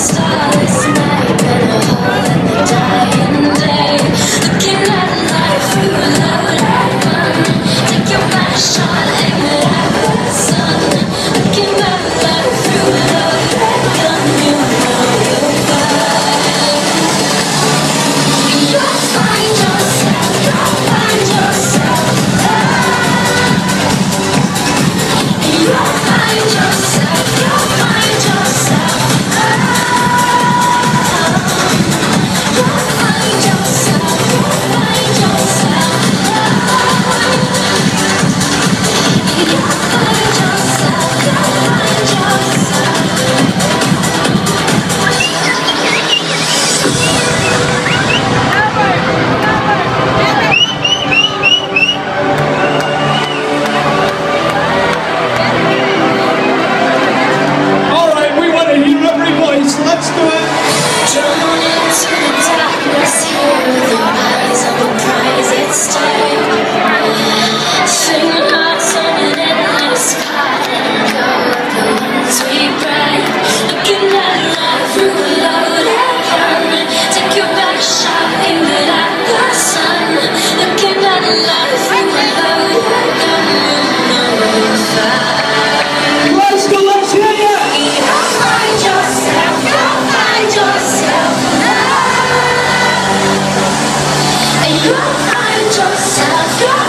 starless good. Turn on into You find yourself.